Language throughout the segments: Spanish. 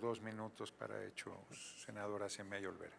Dos minutos para hechos, senadora Semey Olvera.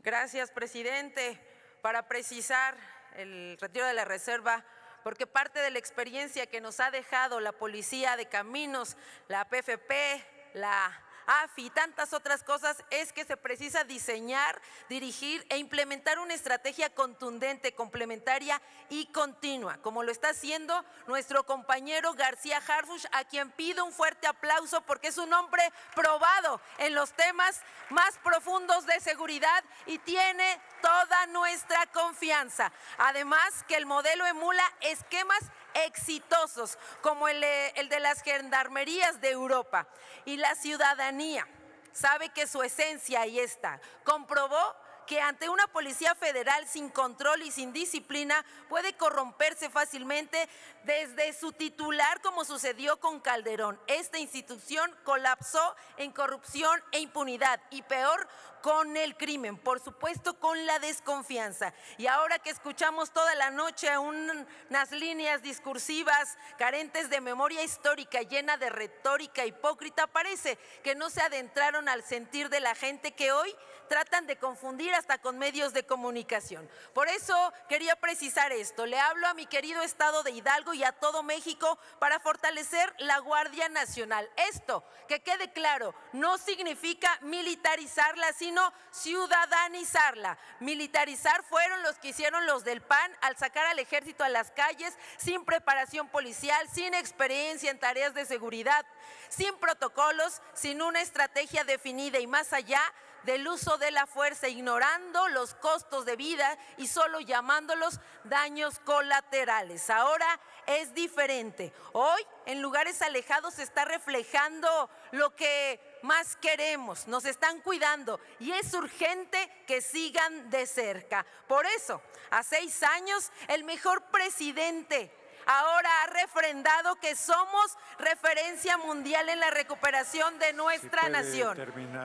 Gracias, presidente. Para precisar el retiro de la reserva, porque parte de la experiencia que nos ha dejado la Policía de Caminos, la PFP, la AFI y tantas otras cosas es que se precisa diseñar, dirigir e implementar una estrategia contundente, complementaria y continua, como lo está haciendo nuestro compañero García Harfush, a quien pido un fuerte aplauso porque es un hombre probado en los temas más profundos de seguridad y tiene toda nuestra confianza. Además que el modelo emula esquemas exitosos como el, el de las gendarmerías de Europa. Y la ciudadanía sabe que su esencia ahí está. Comprobó que ante una policía federal sin control y sin disciplina puede corromperse fácilmente desde su titular como sucedió con Calderón. Esta institución colapsó en corrupción e impunidad y peor con el crimen, por supuesto con la desconfianza. Y ahora que escuchamos toda la noche unas líneas discursivas carentes de memoria histórica, llena de retórica hipócrita, parece que no se adentraron al sentir de la gente que hoy tratan de confundir hasta con medios de comunicación. Por eso quería precisar esto. Le hablo a mi querido estado de Hidalgo y a todo México para fortalecer la Guardia Nacional. Esto, que quede claro, no significa militarizarla, sino ciudadanizarla. Militarizar fueron los que hicieron los del PAN al sacar al ejército a las calles sin preparación policial, sin experiencia en tareas de seguridad, sin protocolos, sin una estrategia definida y más allá del uso de la fuerza, ignorando los costos de vida y solo llamándolos daños colaterales. Ahora es diferente. Hoy en lugares alejados se está reflejando lo que más queremos, nos están cuidando y es urgente que sigan de cerca. Por eso, a seis años, el mejor presidente ahora ha refrendado que somos referencia mundial en la recuperación de nuestra nación.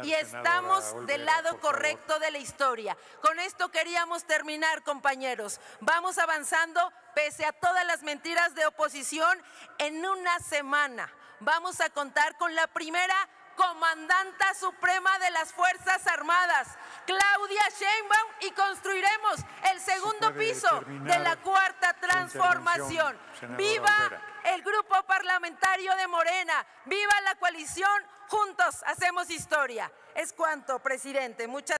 y estamos del lado correcto de la historia. Con esto queríamos terminar, compañeros. Vamos avanzando pese a todas las mentiras de oposición en una semana. Vamos a contar con la primera comandanta suprema de las Fuerzas Armadas, Claudia Sheinbaum, y construiremos el segundo piso de la cuarta transformación. ¡Viva el grupo parlamentario de Morena! ¡Viva la coalición! Juntos hacemos historia. Es cuanto, presidente. Muchas